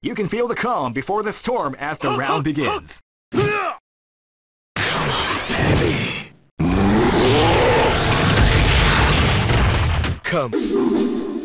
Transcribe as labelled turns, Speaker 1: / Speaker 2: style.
Speaker 1: You can feel the calm before the storm as the round begins.
Speaker 2: Come.